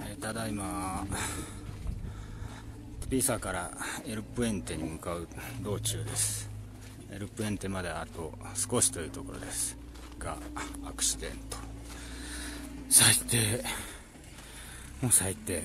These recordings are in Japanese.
えーただいまピサからエルプエンテに向かう道中です。エルプエンテまであと少しというところですがアクシデント。最低もう最低。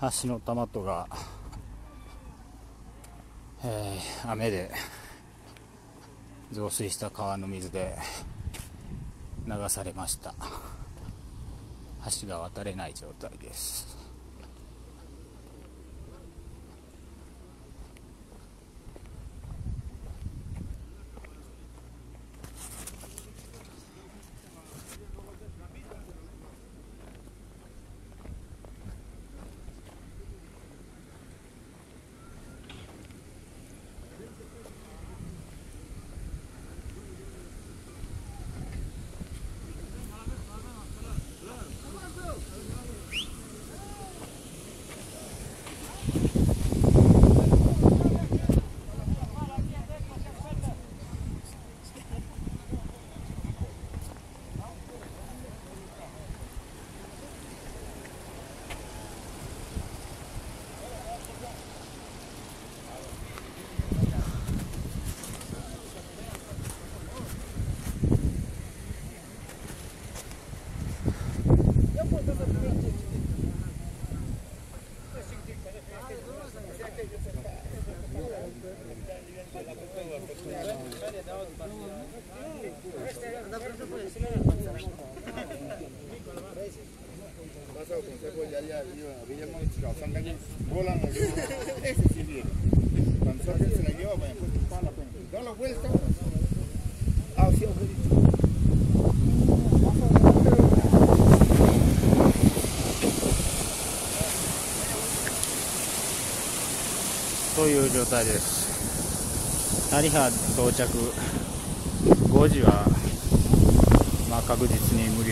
橋のたまとが、えー雨で増水した川の水で流されました。橋が渡れない状態です。という状態です。成原到着。5時はまあ確実に無理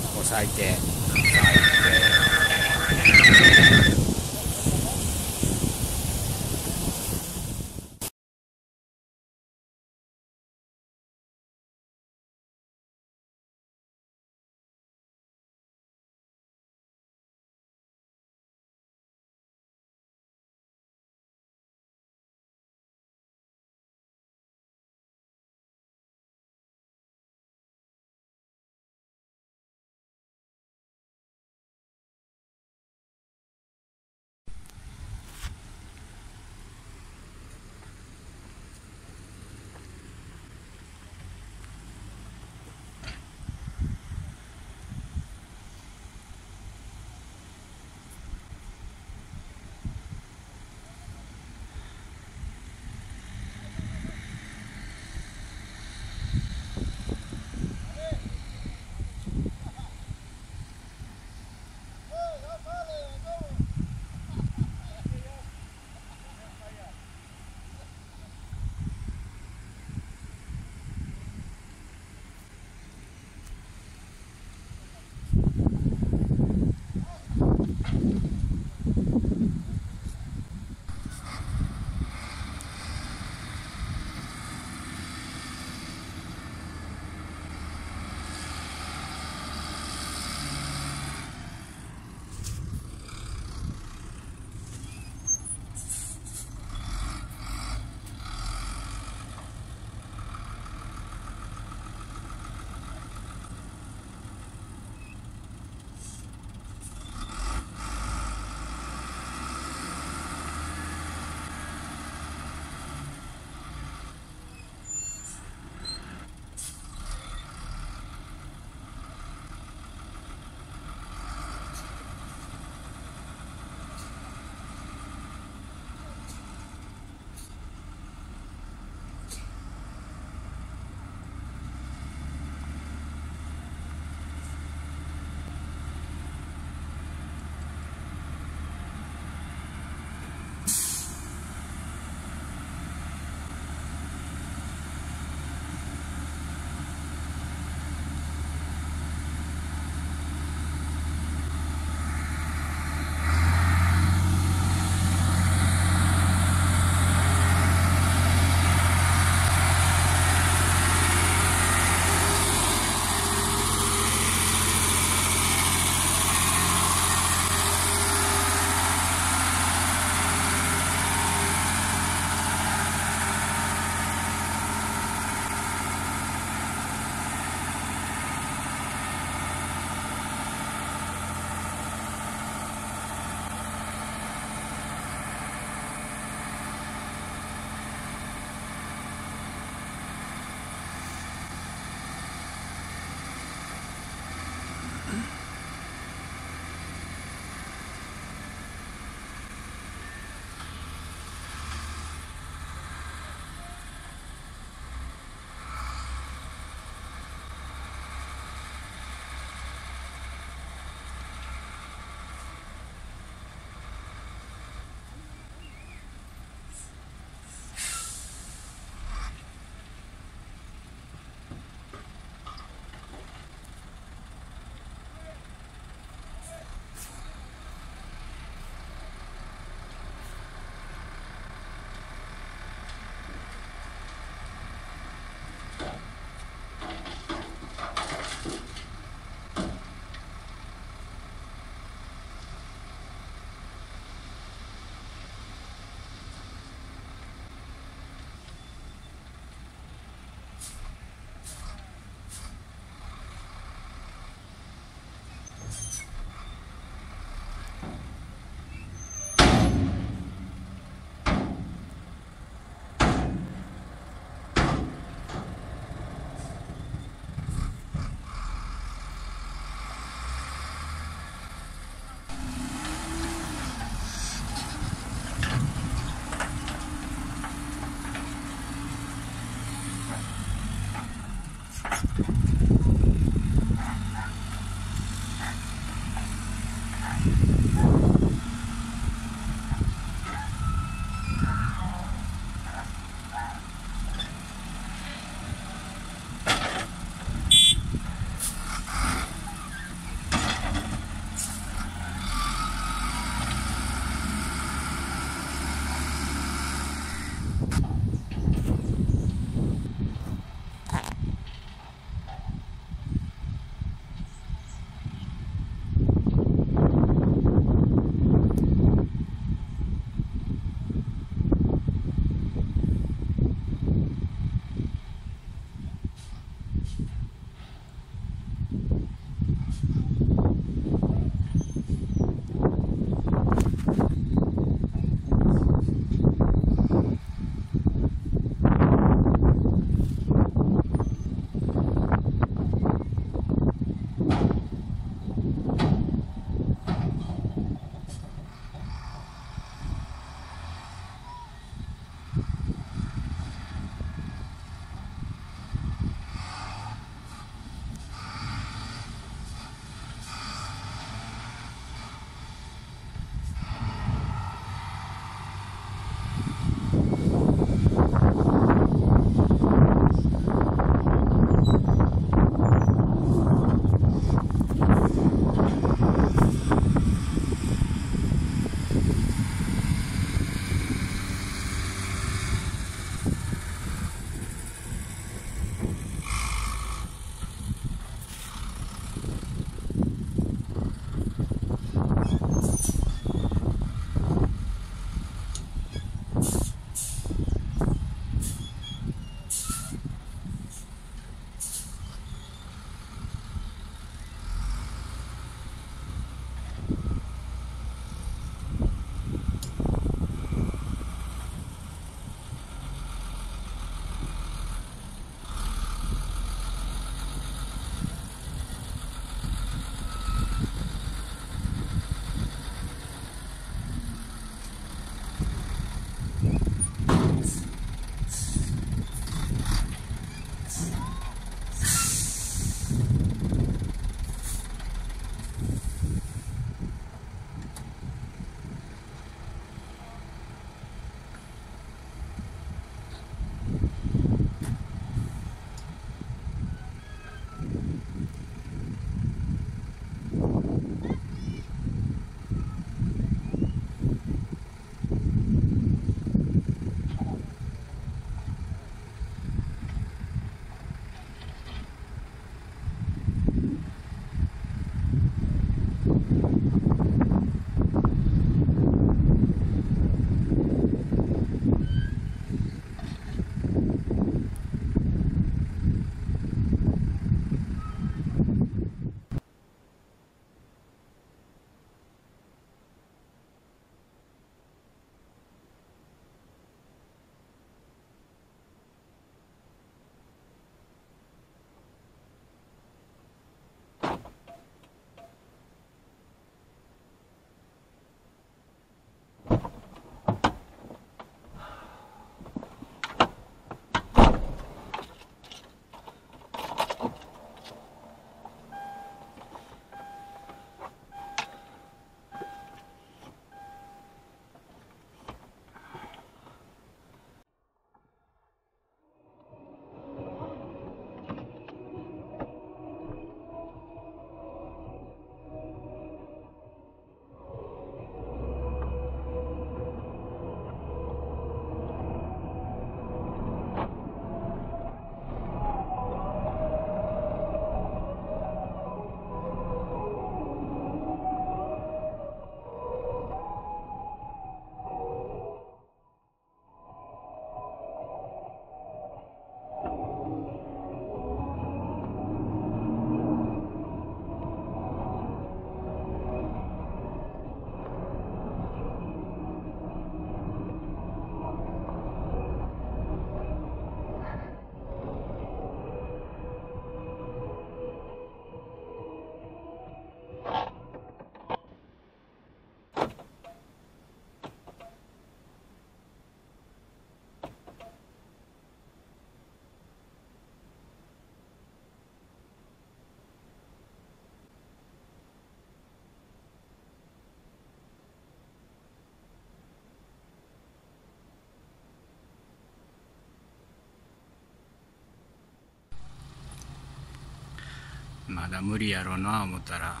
まだ無理やろな思ったら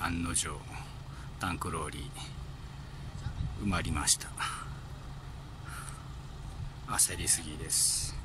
案の定タンクローリー埋まりました。焦りすぎです。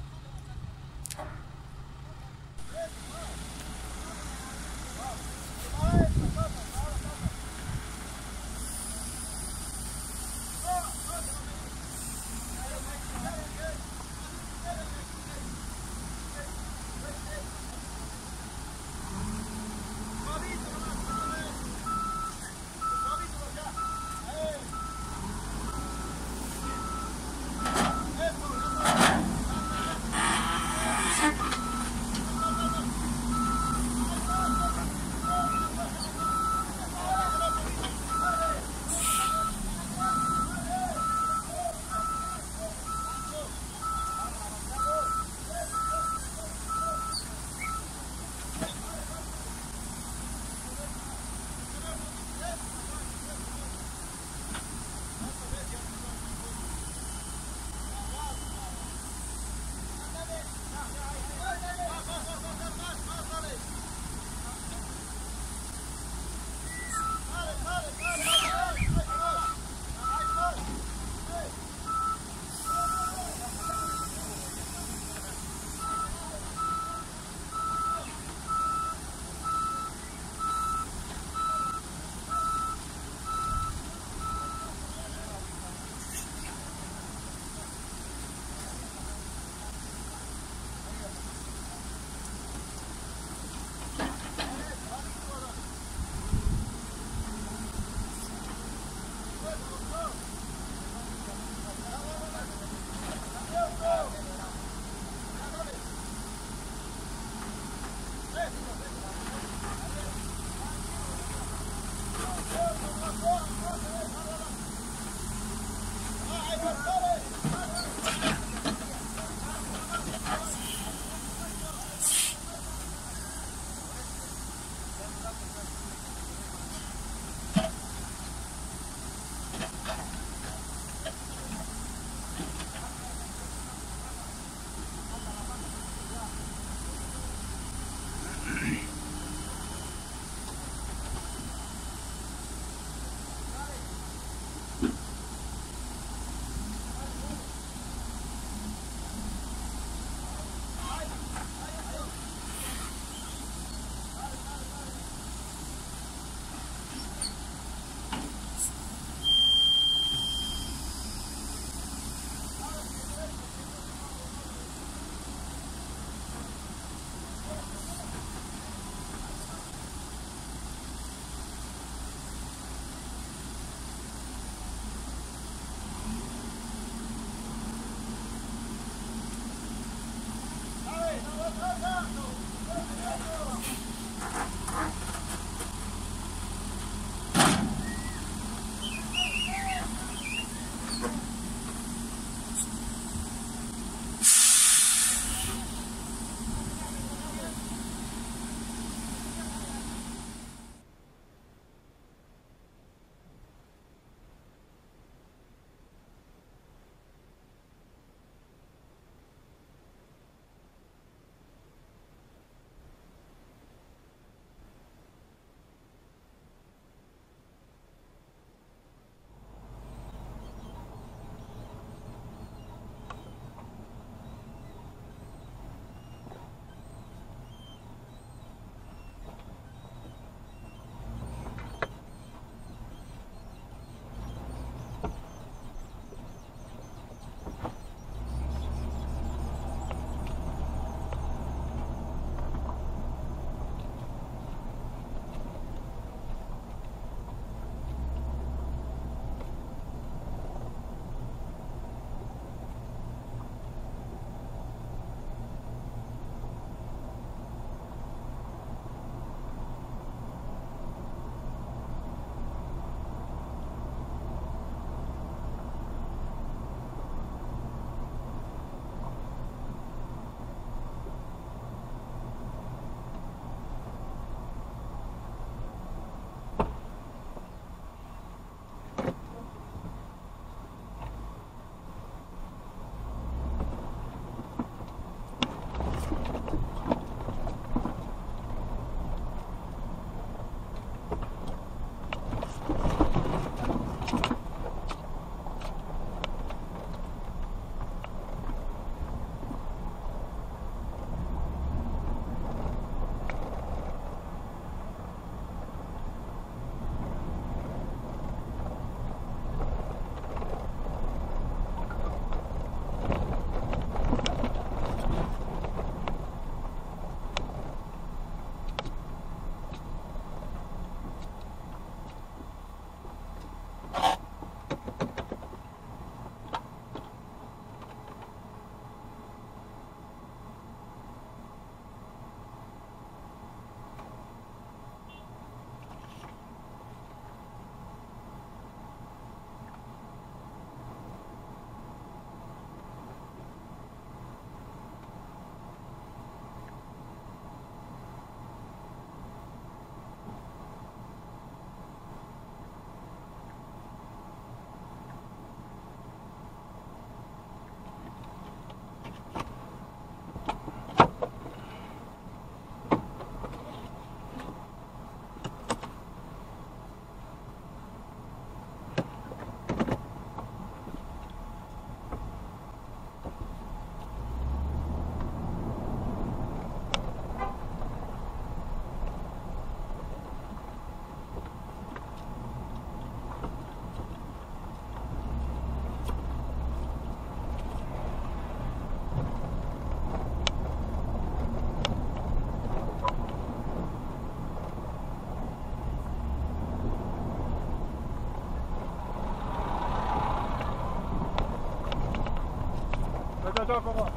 ちょこ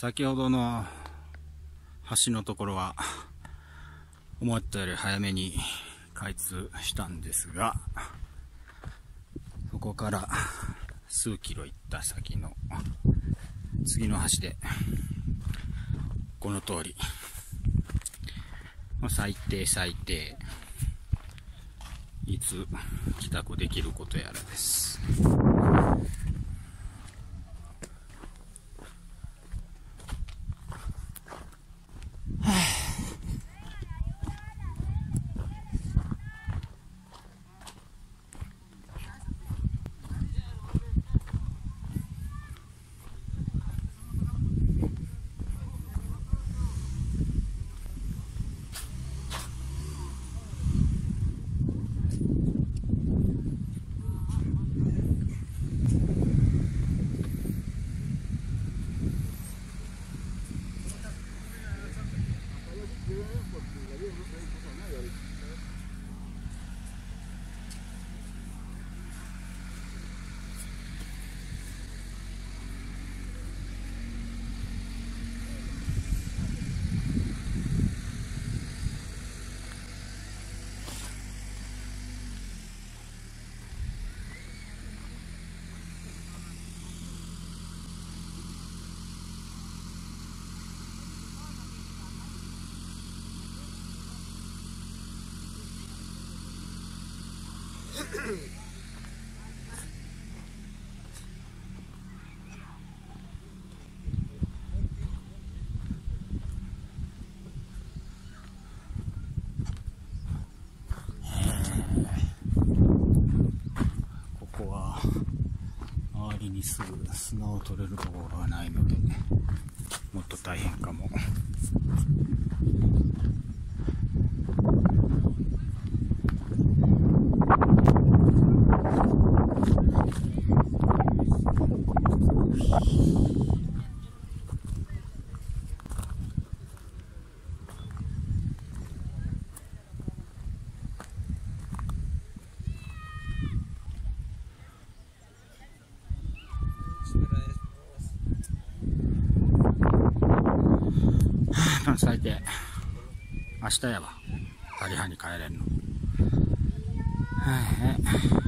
先ほどの橋のところは思ったより早めに開通したんですがそこから数キロ行った先の次の橋でこの通り最低最低いつ帰宅できることやらです。ここは周りにすぐ砂を取れるところがないのでもっと大変かも。最低明日やわ。パリハに帰れんの。はいはい。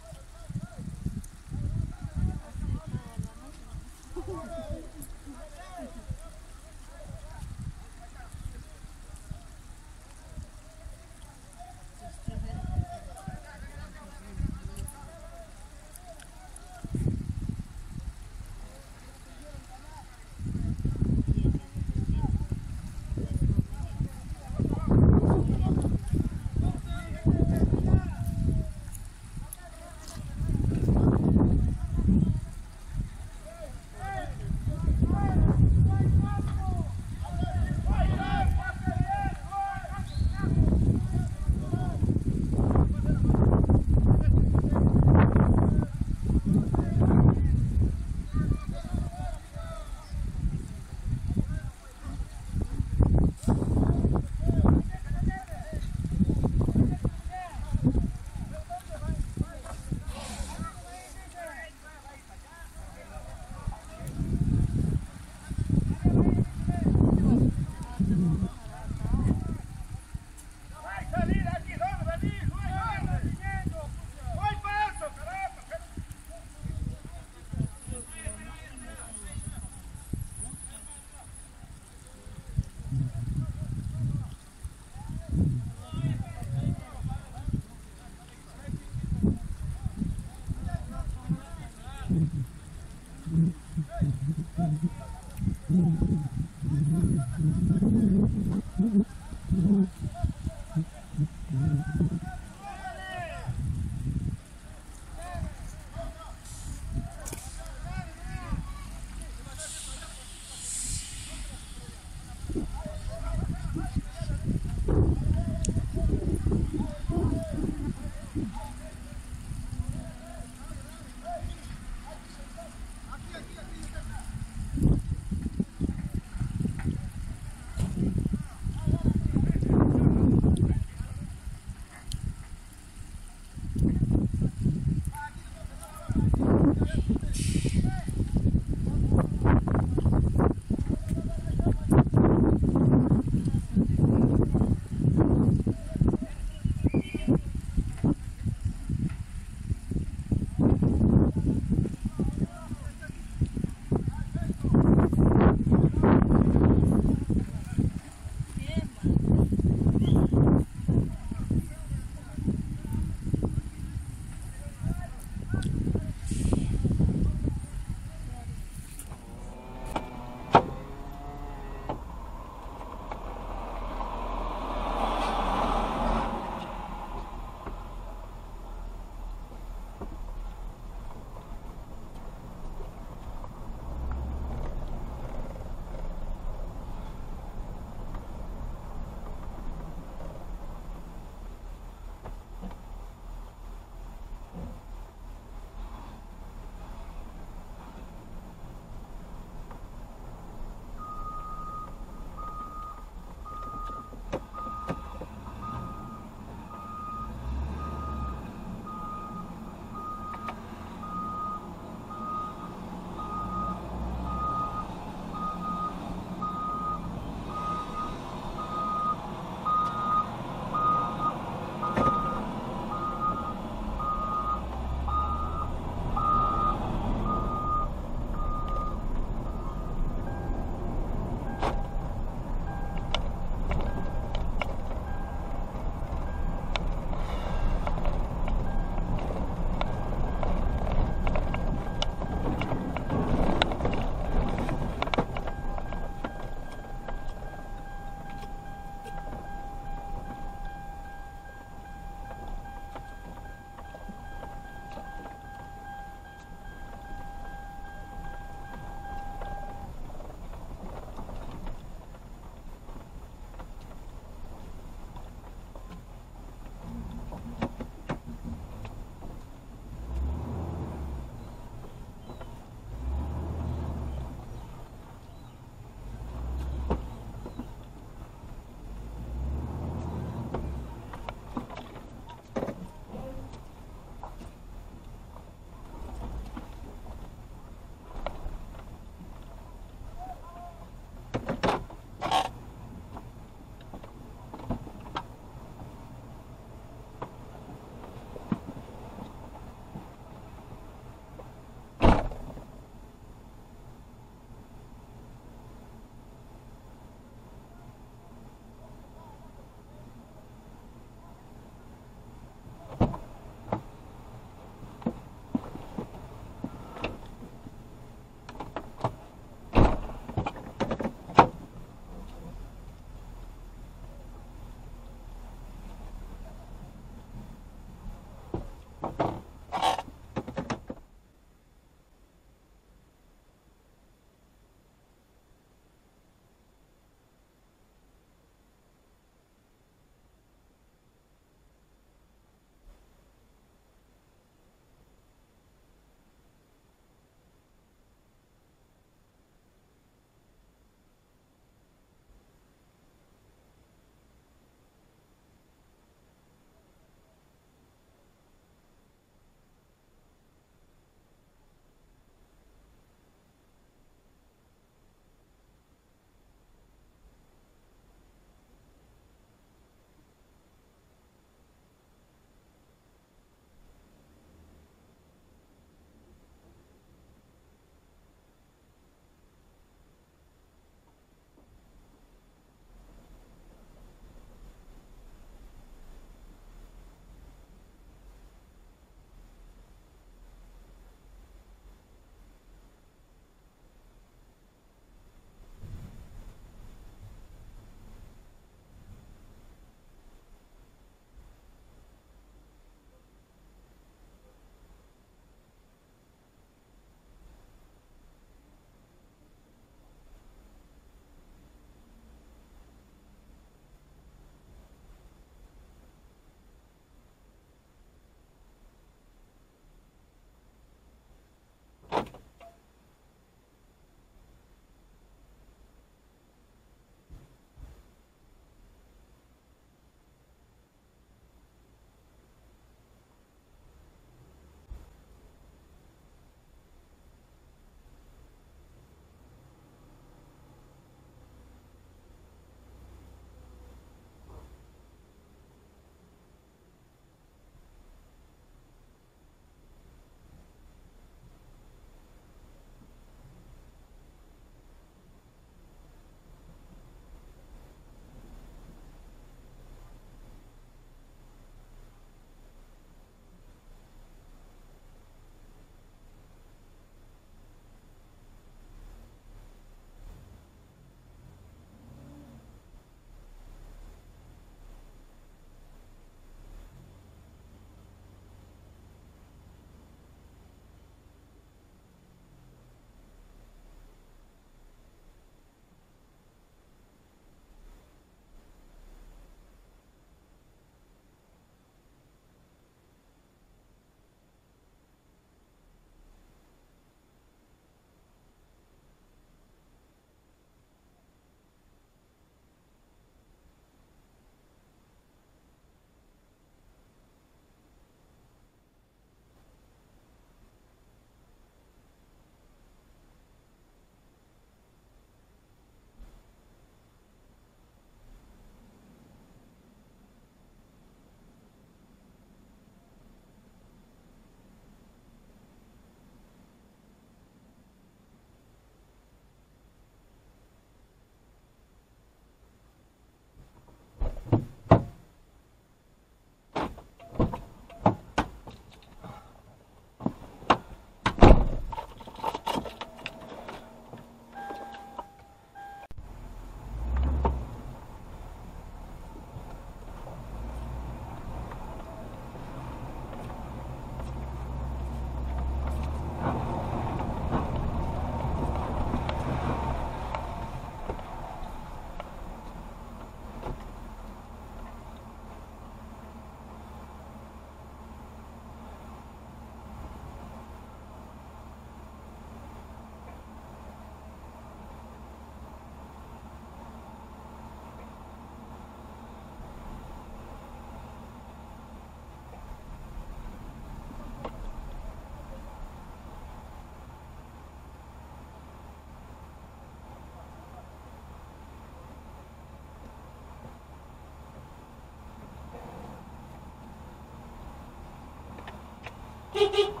Hehehe